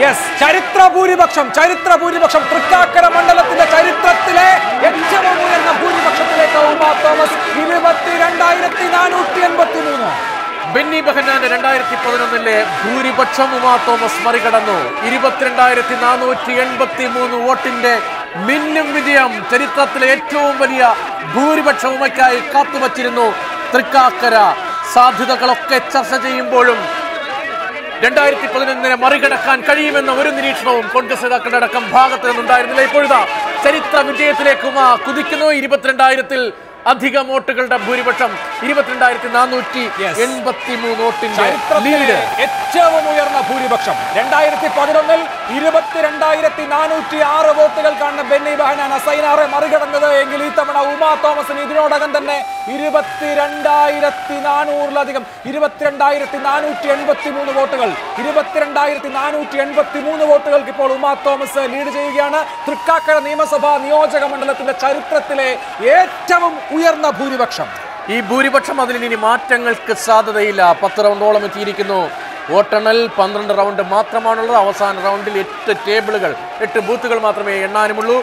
Yes ചരിത്ര ഭൂരിപക്ഷം ചരിത്ര ഭൂരിപക്ഷം തൃക്കാക്കര മണ്ഡലത്തിന്റെ ചരിത്രത്തിലെ ഏറ്റവും ഉയർന്ന ഭൂരിപക്ഷത്തിലേക്ക് ഉമാ തോമസ് ഇരുപത്തിരണ്ടായിരത്തി നാനൂറ്റി എൺപത്തി മൂന്ന് ബെന്നി ബെഹനാന്റെ രണ്ടായിരത്തി പതിനൊന്നിലെ ഭൂരിപക്ഷം ഉമാ തോമസ് മറികടന്നു. ഇരുപത്തിരണ്ടായിരത്തി നാനൂറ്റി എൺപത്തി മൂന്ന് വോട്ടിന്റെ മിന്നും വിജയം ചരിത്രത്തിലെ ഏറ്റവും വലിയ ഭൂരിപക്ഷ ഉമയ്ക്കായി കാത്തുവച്ചിരുന്നു തൃക്കാക്കര. സാധ്യതകളൊക്കെ ചർച്ച ചെയ്യുമ്പോഴും രണ്ടായിരത്തി പതിനൊന്നിനെ മറികടക്കാൻ കഴിയുമെന്ന ഒരു നിരീക്ഷണവും കോൺഗ്രസ് നേതാക്കളുടെ അടക്കം ഭാഗത്ത് നിന്നുണ്ടായിരുന്നില്ല. ഇപ്പോഴത്തെ ചരിത്ര വിജയത്തിലേക്ക് കുതിക്കുന്നു. ഇരുപത്തിരണ്ടായിരത്തിൽ അധികം വോട്ടുകളുടെ ഭൂരിപക്ഷം ഇരുപത്തിരണ്ടായിരത്തി നാനൂറ്റി എൺപത്തി മൂന്ന് വോട്ടിന്റെ ലീഡ്. ഏറ്റവും ഉയർന്ന ഭൂരിപക്ഷം. രണ്ടായിരത്തി പതിനൊന്നിൽ ഇരുപത്തിരണ്ടായിരത്തി നാനൂറ്റി ആറ് വോട്ടുകൾക്കാണ് ബെന്നി ബഹനാൻ അസൈനാറെ മറികടന്നത് എങ്കിൽ ഈ തവണ ഉമാ തോമസിന് ഇതിനോടകം തന്നെ ഇരുപത്തിരണ്ടായിരത്തി നാനൂറിലധികം ഇരുപത്തിരണ്ടായിരത്തി നാനൂറ്റി എൺപത്തി മൂന്ന് വോട്ടുകൾ. ഇരുപത്തിരണ്ടായിരത്തി നാനൂറ്റി എൺപത്തി മൂന്ന് വോട്ടുകൾക്ക് ഇപ്പോൾ ഉമാ തോമസ് ലീഡ് ചെയ്യുകയാണ്. തൃക്കാക്കര നിയമസഭാ നിയോജക മണ്ഡലത്തിന്റെ ചരിത്രത്തിലെ ഏറ്റവും ഉയർന്ന ഭൂരിപക്ഷം. ഈ ഭൂരിപക്ഷം അതിൽ ഇനി മാറ്റങ്ങൾക്ക് സാധ്യതയില്ല. പത്ത് റൗണ്ടോളം എത്തിയിരിക്കുന്നു. വോട്ടെണ്ണൽ പന്ത്രണ്ട് റൗണ്ട് മാത്രമാണുള്ളത്. അവസാന റൗണ്ടിൽ എട്ട് ടേബിളുകൾ എട്ട് ബൂത്തുകൾ മാത്രമേ എണ്ണാനുമുള്ളൂ.